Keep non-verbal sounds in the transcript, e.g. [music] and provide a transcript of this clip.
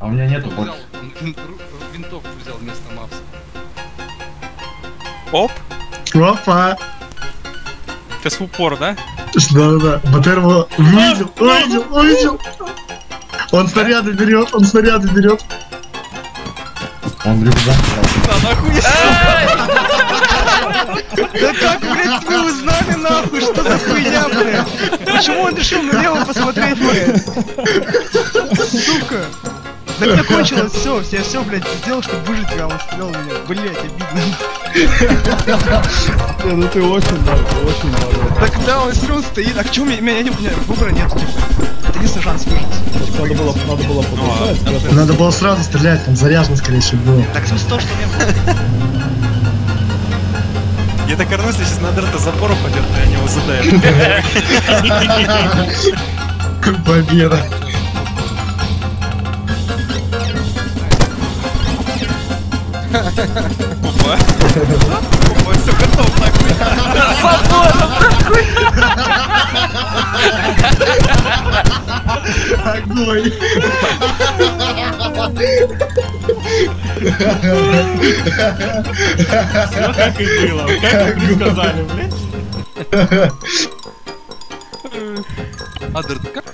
А у меня нету Он больше. взял, он вин- ру- винтовку взял вместо Мавса. Оп. Опа! Сейчас в упор, да? Да-да-да. Батер его увидел, увидел, увидел. Он снаряды берет, он снаряды берет. Он рюкзак. Да нахуй. Да как, блядь, вы узнали нахуй, что за хуйня, блядь? Почему он решил налево посмотреть, блядь? Сука! Да мне кончилось все, я все, блядь, сделал, чтобы выжить, а он стрелял меня. Блядь, обидно. Не, ну ты очень много, очень много. Да когда он все равно стоит, а к чему меня, не- у меня выбора нет, типа. Это единственный шанс выжить. Надо было, надо было подождать. спрятать. Надо было сразу стрелять, там заряжено, скорее всего, было. Так смысл в том, что мне [laughs] Я так орнусь, сейчас на дрото запор упадет, а я него задаю. Победа. Опа. Опа, все готов нахуй. Огонь. Все как и было, как и предсказали, блядь. Адер, ты как